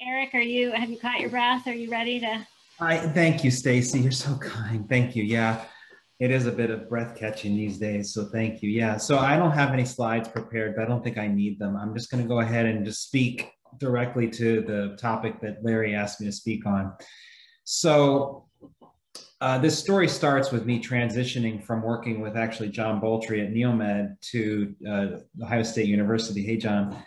Eric, are you, have you caught your breath? Are you ready to? I thank you, Stacy. You're so kind. Thank you. Yeah, it is a bit of breath catching these days. So thank you. Yeah. So I don't have any slides prepared, but I don't think I need them. I'm just going to go ahead and just speak directly to the topic that Larry asked me to speak on. So uh, this story starts with me transitioning from working with actually John Boltri at Neomed to uh, Ohio State University. Hey, John.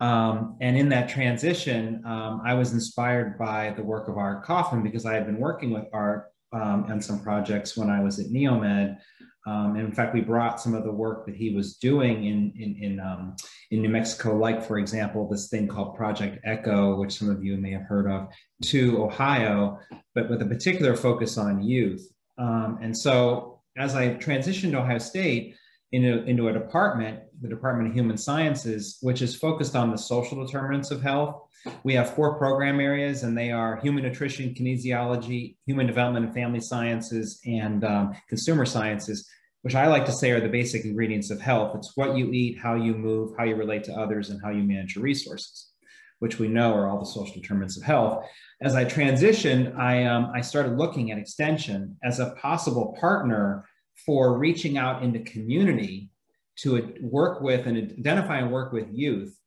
Um, and in that transition, um, I was inspired by the work of Art Kaufman because I had been working with Art um, on some projects when I was at Neomed. Um, and in fact, we brought some of the work that he was doing in, in, in, um, in New Mexico, like, for example, this thing called Project Echo, which some of you may have heard of, to Ohio, but with a particular focus on youth. Um, and so as I transitioned to Ohio State, into, into a department, the Department of Human Sciences, which is focused on the social determinants of health. We have four program areas, and they are human nutrition, kinesiology, human development and family sciences, and um, consumer sciences, which I like to say are the basic ingredients of health. It's what you eat, how you move, how you relate to others, and how you manage your resources, which we know are all the social determinants of health. As I transitioned, I, um, I started looking at extension as a possible partner for reaching out into community to work with and identify and work with youth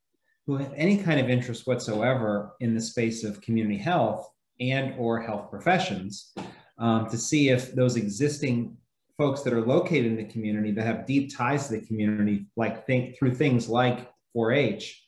who have any kind of interest whatsoever in the space of community health and or health professions um, to see if those existing folks that are located in the community that have deep ties to the community like think through things like 4-h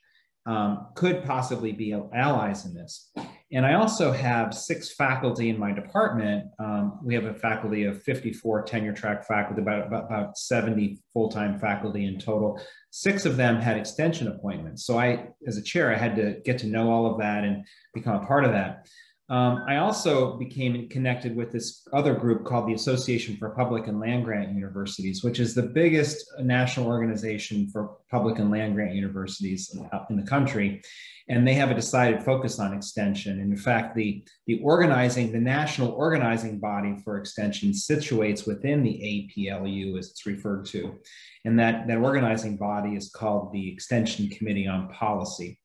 um, could possibly be allies in this and I also have six faculty in my department. Um, we have a faculty of 54 tenure track faculty, about, about, about 70 full-time faculty in total. Six of them had extension appointments. So I, as a chair, I had to get to know all of that and become a part of that. Um, I also became connected with this other group called the Association for Public and Land Grant Universities, which is the biggest national organization for public and land grant universities in the country. And they have a decided focus on extension. And in fact, the, the organizing, the national organizing body for extension situates within the APLU as it's referred to. And that, that organizing body is called the Extension Committee on Policy.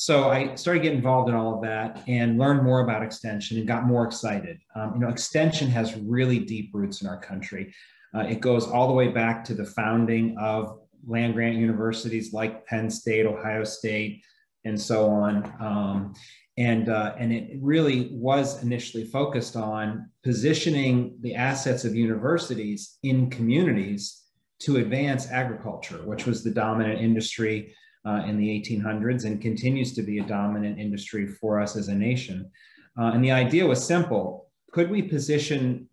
So I started getting involved in all of that and learned more about extension and got more excited. Um, you know, extension has really deep roots in our country. Uh, it goes all the way back to the founding of land grant universities like Penn State, Ohio State, and so on. Um, and, uh, and it really was initially focused on positioning the assets of universities in communities to advance agriculture, which was the dominant industry uh, in the 1800s and continues to be a dominant industry for us as a nation. Uh, and the idea was simple could we position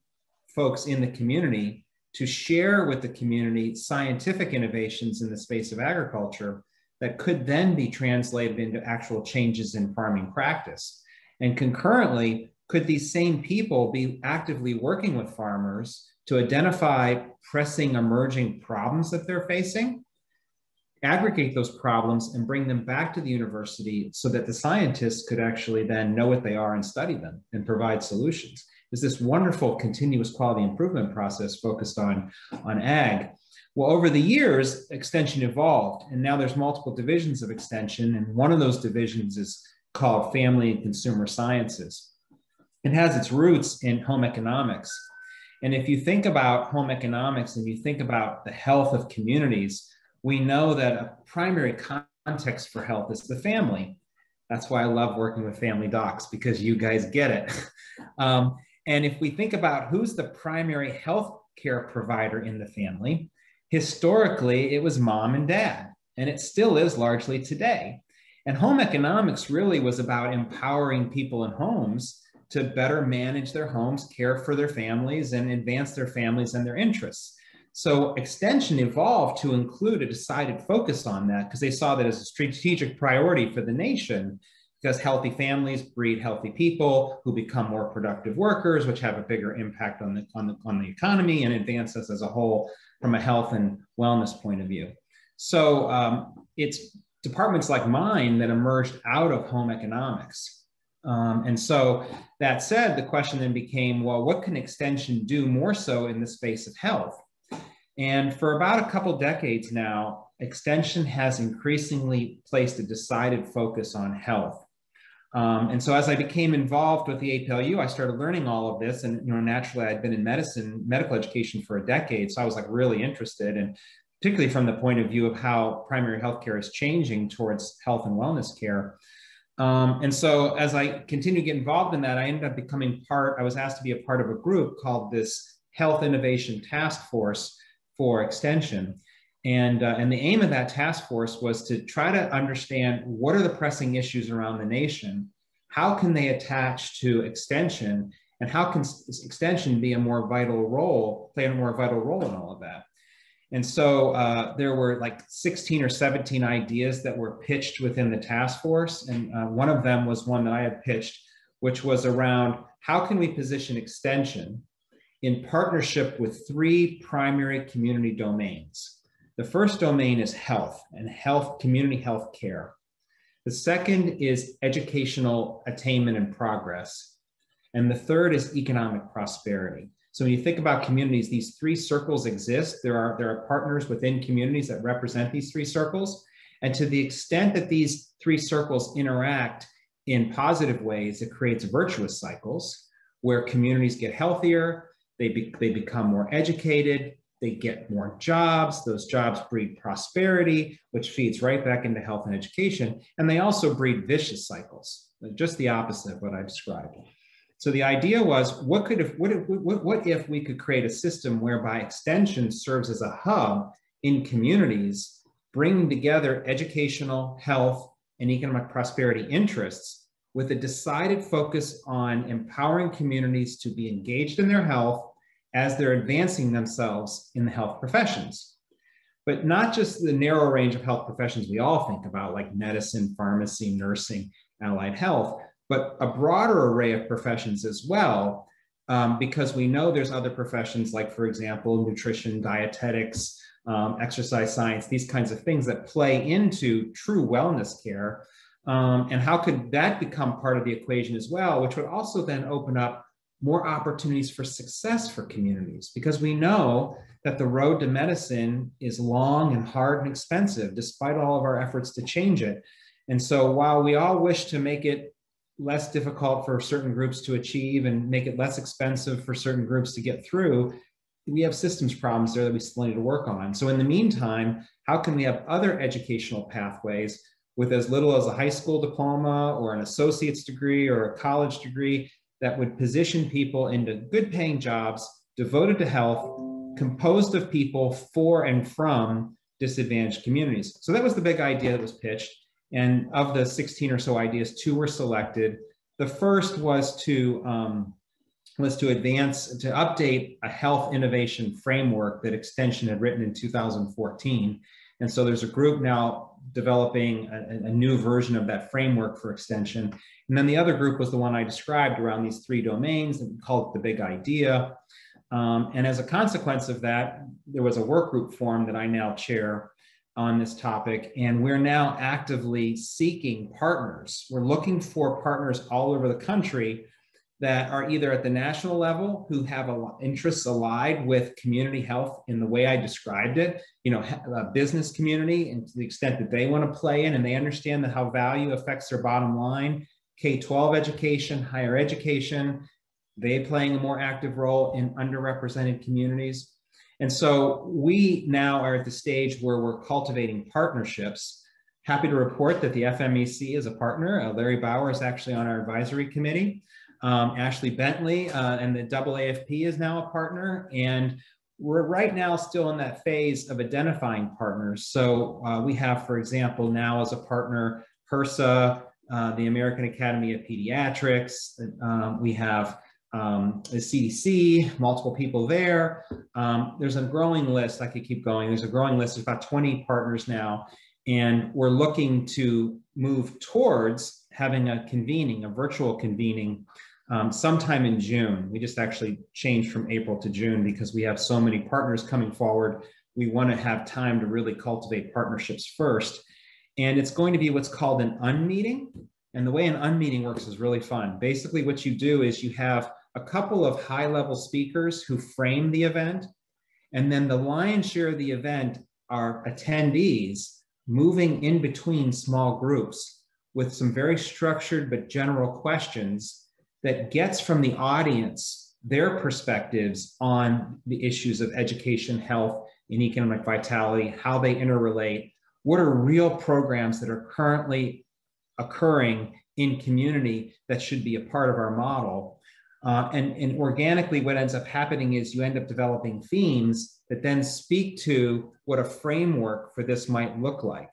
folks in the community to share with the community scientific innovations in the space of agriculture that could then be translated into actual changes in farming practice? And concurrently, could these same people be actively working with farmers to identify pressing emerging problems that they're facing aggregate those problems and bring them back to the university so that the scientists could actually then know what they are and study them and provide solutions. There's this wonderful continuous quality improvement process focused on, on ag. Well, over the years, extension evolved, and now there's multiple divisions of extension, and one of those divisions is called family and consumer sciences. It has its roots in home economics. And if you think about home economics and you think about the health of communities, we know that a primary context for health is the family. That's why I love working with family docs because you guys get it. um, and if we think about who's the primary health care provider in the family, historically it was mom and dad, and it still is largely today. And home economics really was about empowering people in homes to better manage their homes, care for their families, and advance their families and their interests. So extension evolved to include a decided focus on that because they saw that as a strategic priority for the nation because healthy families breed healthy people who become more productive workers, which have a bigger impact on the, on the, on the economy and advance us as a whole from a health and wellness point of view. So um, it's departments like mine that emerged out of home economics. Um, and so that said, the question then became, well, what can extension do more so in the space of health? And for about a couple decades now, Extension has increasingly placed a decided focus on health. Um, and so as I became involved with the APLU, I started learning all of this. And, you know, naturally I'd been in medicine, medical education for a decade. So I was like really interested and particularly from the point of view of how primary healthcare is changing towards health and wellness care. Um, and so as I continued to get involved in that, I ended up becoming part, I was asked to be a part of a group called this Health Innovation Task Force for Extension. And, uh, and the aim of that task force was to try to understand what are the pressing issues around the nation, how can they attach to extension, and how can extension be a more vital role, play a more vital role in all of that. And so uh, there were like 16 or 17 ideas that were pitched within the task force. And uh, one of them was one that I had pitched, which was around how can we position extension in partnership with three primary community domains. The first domain is health and health, community health care. The second is educational attainment and progress. And the third is economic prosperity. So when you think about communities, these three circles exist. There are, there are partners within communities that represent these three circles. And to the extent that these three circles interact in positive ways, it creates virtuous cycles where communities get healthier, they, be, they become more educated, they get more jobs. Those jobs breed prosperity, which feeds right back into health and education. And they also breed vicious cycles, just the opposite of what I described. So the idea was, what could if what if, what, if we could create a system whereby extension serves as a hub in communities, bringing together educational, health, and economic prosperity interests with a decided focus on empowering communities to be engaged in their health as they're advancing themselves in the health professions. But not just the narrow range of health professions we all think about, like medicine, pharmacy, nursing, allied health, but a broader array of professions as well, um, because we know there's other professions like, for example, nutrition, dietetics, um, exercise science, these kinds of things that play into true wellness care. Um, and how could that become part of the equation as well, which would also then open up more opportunities for success for communities because we know that the road to medicine is long and hard and expensive despite all of our efforts to change it. And so while we all wish to make it less difficult for certain groups to achieve and make it less expensive for certain groups to get through, we have systems problems there that we still need to work on. So in the meantime, how can we have other educational pathways with as little as a high school diploma or an associate's degree or a college degree that would position people into good paying jobs devoted to health, composed of people for and from disadvantaged communities. So that was the big idea that was pitched. And of the 16 or so ideas, two were selected. The first was to um, was to advance to update a health innovation framework that Extension had written in 2014. And so there's a group now developing a, a, new version of that framework for extension. And then the other group was the one I described around these three domains and called the big idea. Um, and as a consequence of that, there was a work group formed that I now chair on this topic. And we're now actively seeking partners. We're looking for partners all over the country that are either at the national level who have a, interests allied with community health in the way I described it, you know, a business community and to the extent that they want to play in and they understand that how value affects their bottom line, K-12 education, higher education, they playing a more active role in underrepresented communities. And so we now are at the stage where we're cultivating partnerships. Happy to report that the FMEC is a partner. Uh, Larry Bauer is actually on our advisory committee. Um, Ashley Bentley uh, and the AAFP is now a partner. And we're right now still in that phase of identifying partners. So uh, we have, for example, now as a partner, HRSA, uh, the American Academy of Pediatrics. Um, we have um, the CDC, multiple people there. Um, there's a growing list. I could keep going. There's a growing list. There's about 20 partners now. And we're looking to move towards having a convening, a virtual convening um, sometime in June. We just actually changed from April to June because we have so many partners coming forward. We want to have time to really cultivate partnerships first. And it's going to be what's called an unmeeting. And the way an unmeeting works is really fun. Basically, what you do is you have a couple of high level speakers who frame the event. And then the lion's share of the event are attendees moving in between small groups with some very structured but general questions that gets from the audience their perspectives on the issues of education, health, and economic vitality, how they interrelate, what are real programs that are currently occurring in community that should be a part of our model. Uh, and, and organically, what ends up happening is you end up developing themes that then speak to what a framework for this might look like.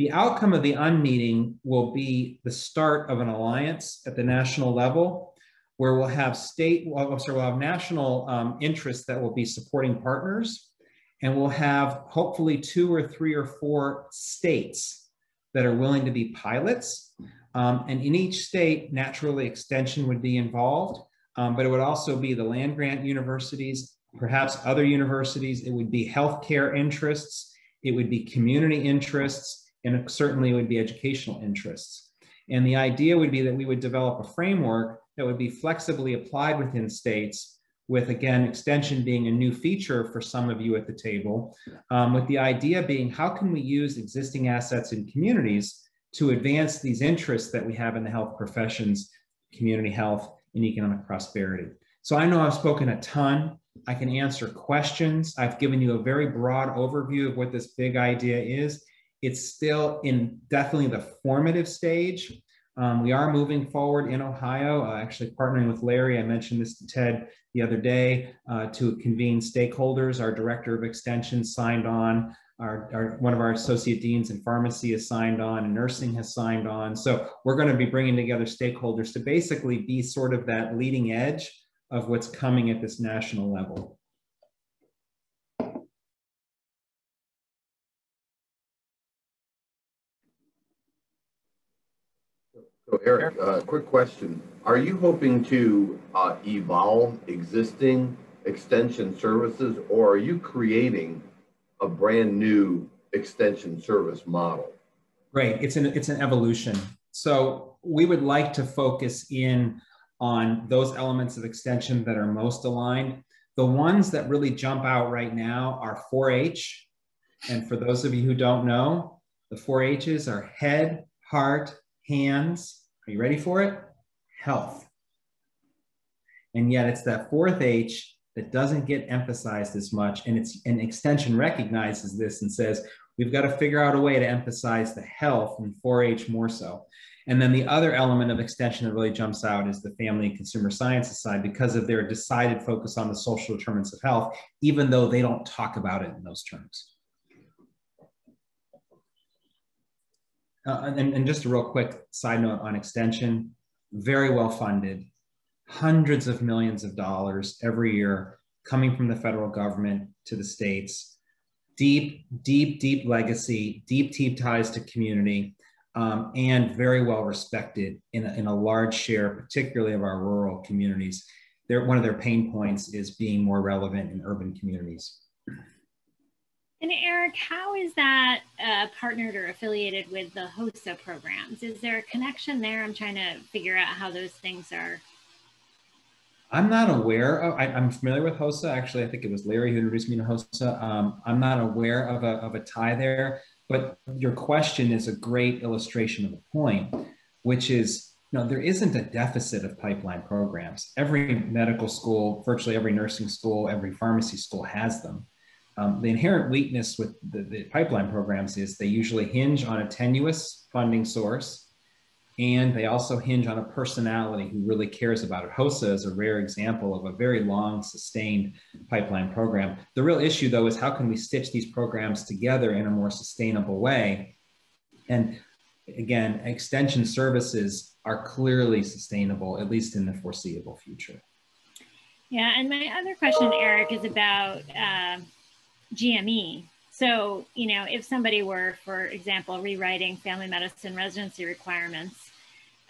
The outcome of the unmeeting will be the start of an alliance at the national level where we'll have state, well, sorry, we'll have national um, interests that will be supporting partners, and we'll have hopefully two or three or four states that are willing to be pilots. Um, and in each state, naturally, extension would be involved, um, but it would also be the land grant universities, perhaps other universities. It would be healthcare interests, it would be community interests, and certainly would be educational interests. And the idea would be that we would develop a framework that would be flexibly applied within states with again extension being a new feature for some of you at the table um, with the idea being how can we use existing assets in communities to advance these interests that we have in the health professions community health and economic prosperity. So i know i've spoken a ton. I can answer questions. I've given you a very broad overview of what this big idea is it's still in definitely the formative stage um, we are moving forward in Ohio, uh, actually partnering with Larry. I mentioned this to Ted the other day uh, to convene stakeholders. Our director of extension signed on. Our, our, one of our associate deans in pharmacy has signed on, and nursing has signed on. So we're going to be bringing together stakeholders to basically be sort of that leading edge of what's coming at this national level. So Eric, uh, quick question. Are you hoping to uh, evolve existing extension services or are you creating a brand new extension service model? Right, it's an, it's an evolution. So we would like to focus in on those elements of extension that are most aligned. The ones that really jump out right now are 4-H. And for those of you who don't know, the 4-H's are head, heart, hands, are you ready for it? Health. And yet it's that fourth H that doesn't get emphasized as much. And it's an extension recognizes this and says, we've got to figure out a way to emphasize the health and 4-H more so. And then the other element of extension that really jumps out is the family and consumer sciences side because of their decided focus on the social determinants of health, even though they don't talk about it in those terms. Uh, and, and just a real quick side note on extension, very well funded, hundreds of millions of dollars every year coming from the federal government to the states. Deep, deep, deep legacy, deep, deep ties to community, um, and very well respected in a, in a large share, particularly of our rural communities. They're, one of their pain points is being more relevant in urban communities. And Eric, how is that uh, partnered or affiliated with the HOSA programs? Is there a connection there? I'm trying to figure out how those things are. I'm not aware of, I, am familiar with HOSA. Actually, I think it was Larry who introduced me to HOSA. Um, I'm not aware of a, of a tie there, but your question is a great illustration of the point, which is, know, there isn't a deficit of pipeline programs. Every medical school, virtually every nursing school, every pharmacy school has them. Um, the inherent weakness with the, the, pipeline programs is they usually hinge on a tenuous funding source, and they also hinge on a personality who really cares about it. HOSA is a rare example of a very long, sustained pipeline program. The real issue, though, is how can we stitch these programs together in a more sustainable way? And again, extension services are clearly sustainable, at least in the foreseeable future. Yeah, and my other question, Eric, is about. Uh, GME. So, you know, if somebody were, for example, rewriting family medicine residency requirements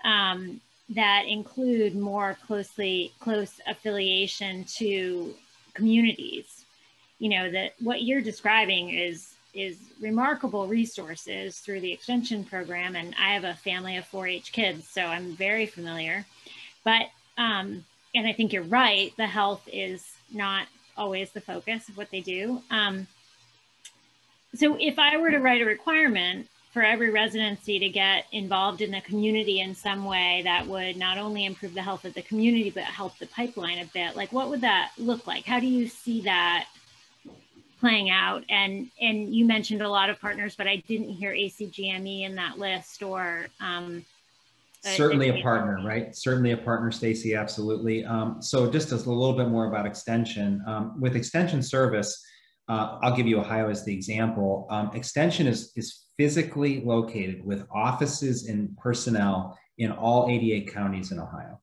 um, that include more closely close affiliation to communities, you know, that what you're describing is is remarkable resources through the extension program. And I have a family of 4-H kids, so I'm very familiar. But um, and I think you're right, the health is not always the focus of what they do. Um, so if I were to write a requirement for every residency to get involved in the community in some way that would not only improve the health of the community but help the pipeline a bit like what would that look like how do you see that playing out and and you mentioned a lot of partners but i didn't hear acgme in that list or um, certainly a partner right? Certainly a partner stacy absolutely. Um, so just a little bit more about extension. Um, with extension service uh, i'll give you ohio as the example. Um, extension is is physically located with offices and personnel in all 88 counties in ohio.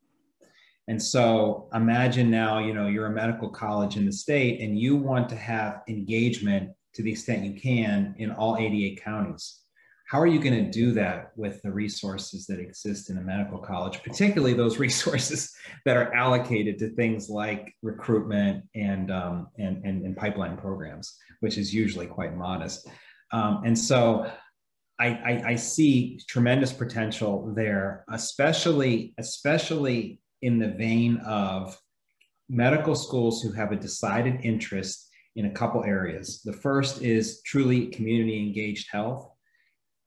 And so imagine now, you know, you're a medical college in the state and you want to have engagement to the extent you can in all 88 counties. How are you going to do that with the resources that exist in a medical college, particularly those resources that are allocated to things like recruitment and, um, and, and, and, pipeline programs, which is usually quite modest. Um, and so I, I, I see tremendous potential there, especially, especially in the vein of medical schools who have a decided interest in a couple areas. The first is truly community engaged health.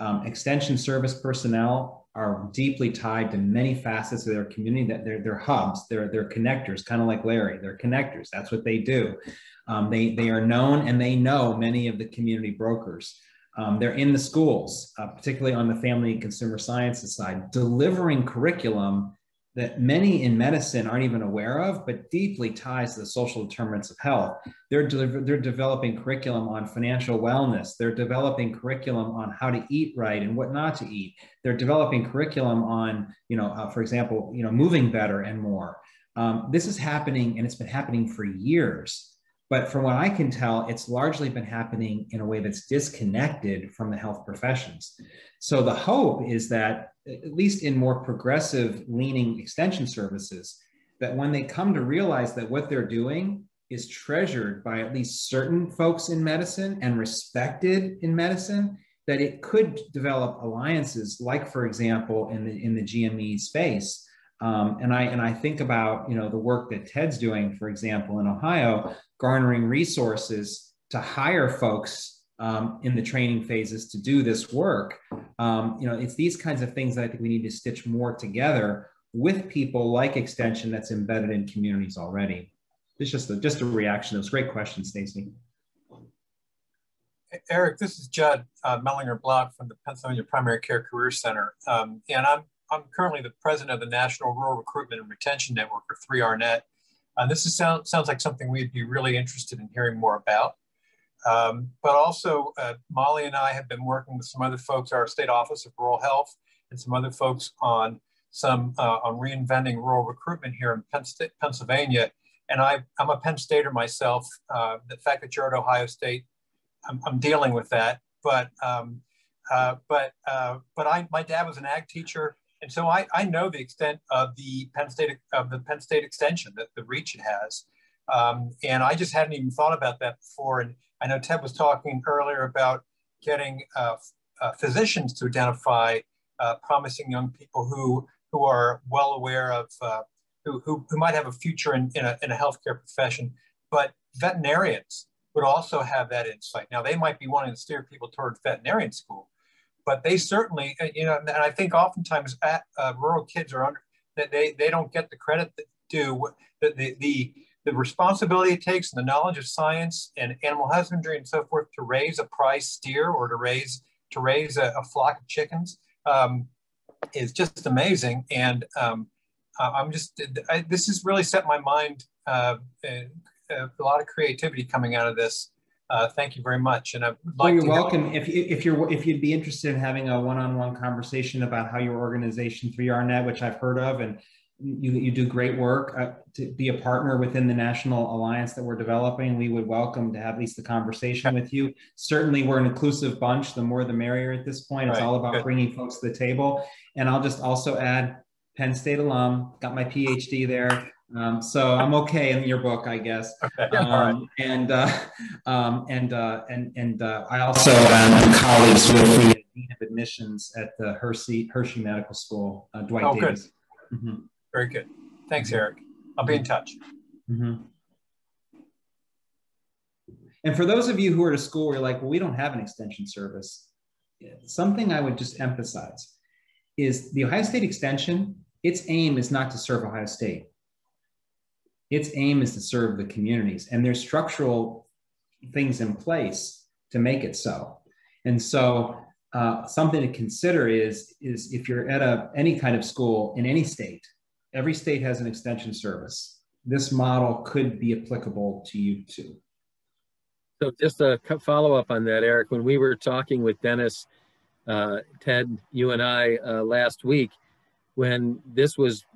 Um, extension service personnel are deeply tied to many facets of their community that they're, they're hubs, they're, they're connectors, kind of like Larry, they're connectors. That's what they do. Um, they, they are known and they know many of the community brokers. Um, they're in the schools, uh, particularly on the family and consumer sciences side, delivering curriculum that many in medicine aren't even aware of, but deeply ties to the social determinants of health. They're, de- they're developing curriculum on financial wellness. They're developing curriculum on how to eat right and what not to eat. They're developing curriculum on, you know, uh, for example, you know, moving better and more. Um, this is happening and it's been happening for years. But from what I can tell, it's largely been happening in a way that's disconnected from the health professions. So the hope is that, at least in more progressive leaning extension services, that when they come to realize that what they're doing is treasured by at least certain folks in medicine and respected in medicine, that it could develop alliances, like for example, in the in the GME space, um, and I and I think about you know the work that Ted's doing, for example, in Ohio, garnering resources to hire folks um, in the training phases to do this work. Um, you know, it's these kinds of things that I think we need to stitch more together with people like Extension that's embedded in communities already. It's just a, just a reaction. It was a great question, Stacy. Eric, this is Judd uh, Mellinger Blouch from the Pennsylvania Primary Care Career Center. Um, and I'm I'm currently the president of the National Rural Recruitment and Retention Network, or 3RNet. Uh, this is sound, sounds like something we'd be really interested in hearing more about. Um, but also, uh, Molly and I have been working with some other folks, our State Office of Rural Health, and some other folks on some uh, on reinventing rural recruitment here in Penn State, Pennsylvania. And I, am a Penn Stater myself. Uh, the fact that you're at Ohio State, I'm, I'm dealing with that. But um, uh, but uh, but I, my dad was an ag teacher. And so I, I know the extent of the Penn State of the Penn State extension, that the reach it has. Um, and I just hadn't even thought about that before. And I know Ted was talking earlier about getting uh, uh, physicians to identify uh, promising young people who who are well aware of uh, who, who, who might have a future in, in, a, in a healthcare profession. But veterinarians would also have that insight. Now they might be wanting to steer people toward veterinarian school, but they certainly, uh, you know, and I think oftentimes at, uh, rural kids are under that they they don't get the credit that due the, the the the responsibility it takes and the knowledge of science and animal husbandry and so forth to raise a prize steer or to raise to raise a, a flock of chickens um, is just amazing. And um, I'm just I, this has really set my mind. Uh, uh, a lot of creativity coming out of this uh, thank you very much. And I'd like well, you're welcome. If, if you're if you'd be interested in having a one-on-one conversation about how your organization 3RNet, which I've heard of, and you, you do great work uh, to be a partner within the national alliance that we're developing. We would welcome to have at least the conversation with you. Certainly, we're an inclusive bunch. The more, the merrier. At this point, it's all about Good. bringing folks to the table. And I'll just also add, Penn State alum, got my PhD there. Um, so I'm okay in your book, I guess. Okay. Um, and uh, um, and uh, and and uh, I also am colleagues with the dean of admissions at the Hershey Hershey Medical School, uh, Dwight oh, Davis. Good. Mm-hmm. Very good. Thanks, Eric. I'll be in touch. Mm-hmm. And for those of you who are at a school where you're like, well, we don't have an extension service, something I would just emphasize is the Ohio State Extension, its aim is not to serve Ohio State. Its aim is to serve the communities, and there's structural things in place to make it so. And so, uh, something to consider is is if you're at a any kind of school in any state, every state has an extension service. This model could be applicable to you too. So just a follow up on that, Eric, when we were talking with Dennis, uh, Ted, you and I uh, last week, when this was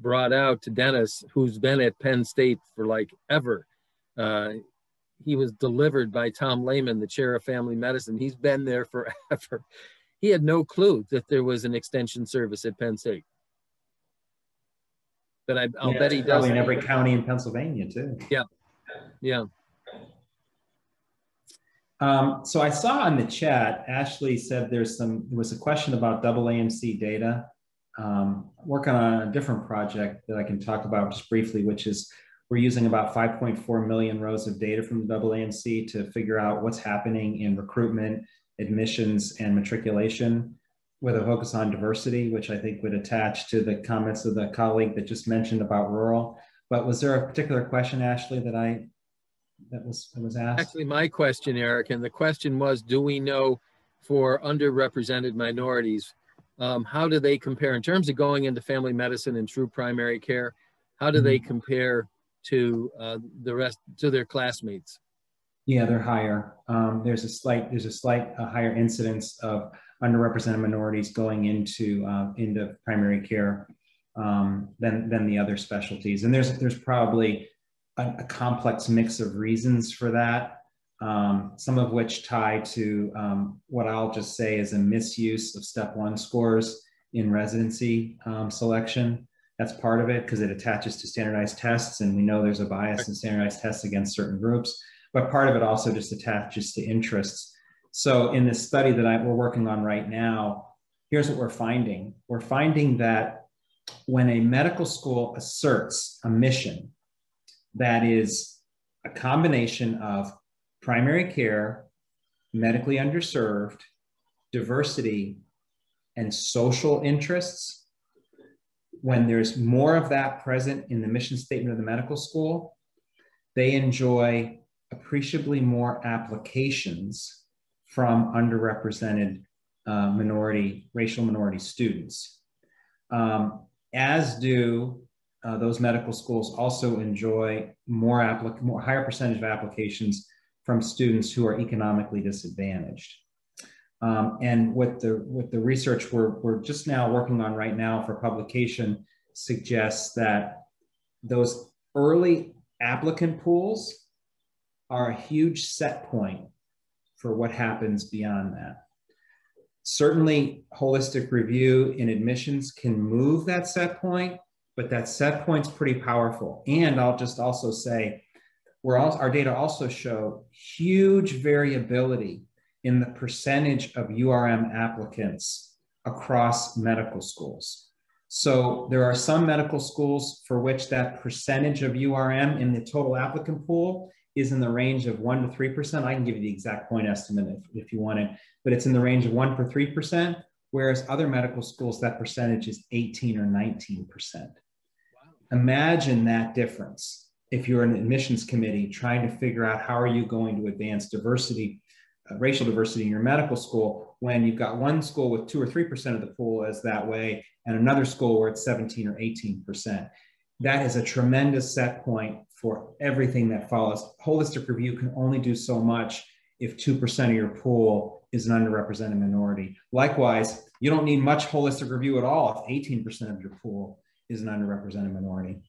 brought out to Dennis, who's been at Penn State for like ever, uh, he was delivered by Tom Lehman, the chair of family medicine. He's been there forever. He had no clue that there was an extension service at Penn State. But I, will yeah, bet he does. Probably in every county in Pennsylvania too. Yeah, yeah. Um, so I saw in the chat, Ashley said there's some, there was a question about double AMC data. Um, working on a different project that I can talk about just briefly, which is we're using about 5.4 million rows of data from the AMC to figure out what's happening in recruitment, admissions, and matriculation with a focus on diversity, which I think would attach to the comments of the colleague that just mentioned about rural. But was there a particular question, Ashley, that I that was that was asked? Actually, my question, Eric, and the question was, do we know for underrepresented minorities, um, how do they compare in terms of going into family medicine and true primary care? How do they mm-hmm. compare to uh, the rest to their classmates? Yeah, they're higher. Um, there's a slight there's a slight uh, higher incidence of underrepresented minorities going into uh, into primary care um, than than the other specialties, and there's there's probably a, a complex mix of reasons for that. Um, some of which tie to um, what I'll just say is a misuse of step one scores in residency um, selection. That's part of it because it attaches to standardized tests, and we know there's a bias in standardized tests against certain groups. But part of it also just attaches to interests. So in this study that I, we're working on right now, here's what we're finding. We're finding that when a medical school asserts a mission that is a combination of primary care, medically underserved, diversity, and social interests, when there's more of that present in the mission statement of the medical school, they enjoy appreciably more applications from underrepresented uh, minority, racial minority students. Um, as do uh, those medical schools also enjoy more, applic- more higher percentage of applications from students who are economically disadvantaged. Um, and what the, what the research we're, we're just now working on right now for publication suggests that those early applicant pools are a huge set point for what happens beyond that. Certainly, holistic review in admissions can move that set point, but that set point's pretty powerful. And I'll just also say, we're also, our data also show huge variability in the percentage of URM applicants across medical schools. So there are some medical schools for which that percentage of URM in the total applicant pool is in the range of one to 3%. I can give you the exact point estimate if, if you want it, but it's in the range of one for 3%, whereas other medical schools, that percentage is 18 or 19%. Wow. Imagine that difference if you're an admissions committee trying to figure out how are you going to advance diversity, uh, racial diversity in your medical school when you've got one school with two or 3% of the pool as that way and another school where it's 17 or 18%. That is a tremendous set point for everything that follows. Holistic review can only do so much if 2% of your pool is an underrepresented minority. Likewise, you don't need much holistic review at all if 18% of your pool is an underrepresented minority.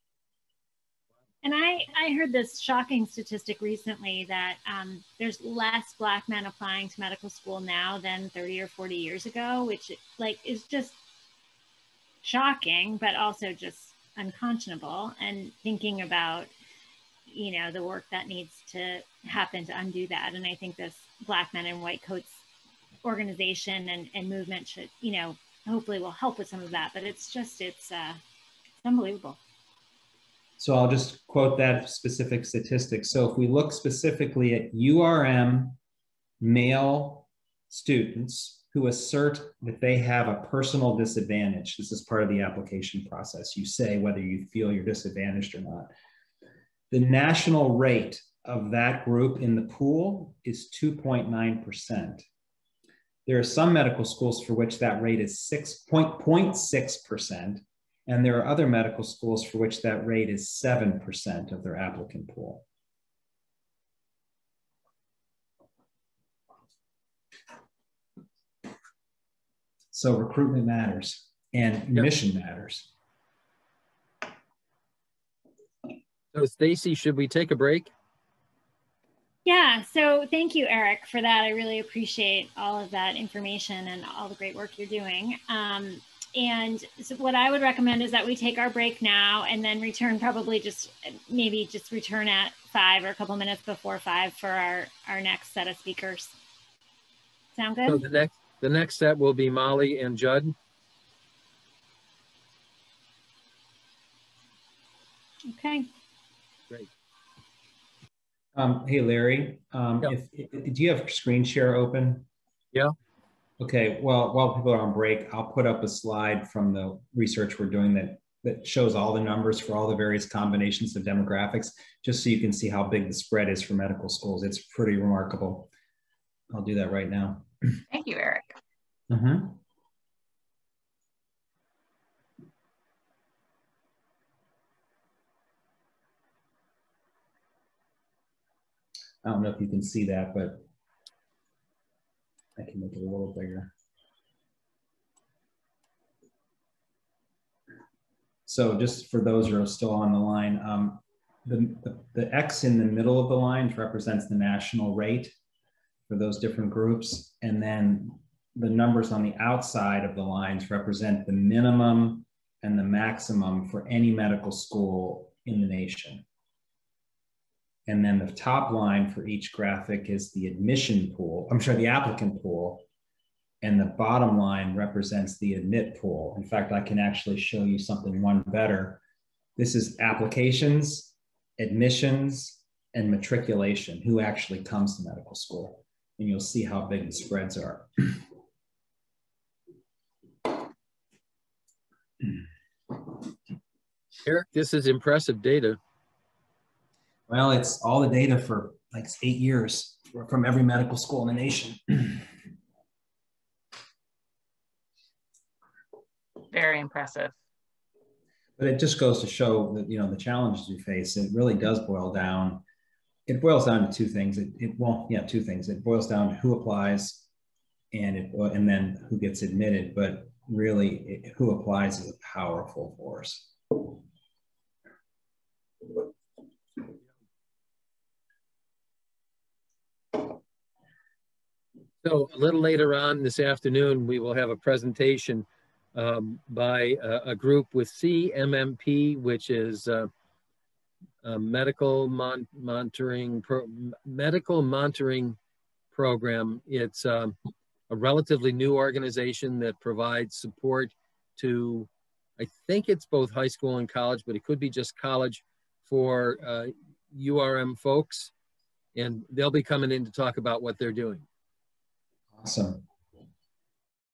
And I, I heard this shocking statistic recently that um, there's less black men applying to medical school now than 30 or 40 years ago, which like is just shocking, but also just unconscionable. And thinking about you know the work that needs to happen to undo that. And i think this black men in white coats organization and, and movement should you know hopefully will help with some of that. But it's just it's uh it's unbelievable so i'll just quote that specific statistic so if we look specifically at urm male students who assert that they have a personal disadvantage. This is part of the application process. You say whether you feel you're disadvantaged or not. The national rate of that group in the pool is 2.9%. There are some medical schools for which that rate is 6.6%, and there are other medical schools for which that rate is 7% of their applicant pool. So recruitment matters and yep. mission matters. So Stacy, should we take a break? Yeah, so thank you, Eric, for that. I really appreciate all of that information and all the great work you're doing. Um, and so what I would recommend is that we take our break now and then return probably just maybe just return at five or a couple minutes before five for our, our next set of speakers. Sound good? So the next the next set will be Molly and Judd. Okay. Great. Um, hey, Larry, um, yeah. if, if, do you have screen share open? Yeah. Okay, well, while people are on break, I'll put up a slide from the research we're doing that, that shows all the numbers for all the various combinations of demographics, just so you can see how big the spread is for medical schools. It's pretty remarkable. I'll do that right now. Thank you, Eric. Mm-hmm. I don't know if you can see that, but I can make it a little bigger. So just for those who are still on the line, um, the, the, the, X in the middle of the lines represents the national rate for those different groups. And then the numbers on the outside of the lines represent the minimum and the maximum for any medical school in the nation. And then the top line for each graphic is the admission pool, I'm sorry, the applicant pool. And the bottom line represents the admit pool. In fact, I can actually show you something one better. This is applications, admissions, and matriculation, who actually comes to medical school. And you'll see how big the spreads are. Eric, this is impressive data. Well, it's all the data for like eight years from every medical school in the nation. Very impressive. But it just goes to show that, you know, the challenges we face, it really does boil down. It boils down to two things. It, it well, yeah, two things. It boils down to who applies and it, and then who gets admitted. But really, it, who applies is a powerful force. So a little later on this afternoon, we will have a presentation um, by a, a, group with CMMP, which is uh, a medical mon monitoring medical monitoring program. It's um, a relatively new organization that provides support to, I think it's both high school and college, but it could be just college for uh, URM folks. And they'll be coming in to talk about what they're doing. Awesome.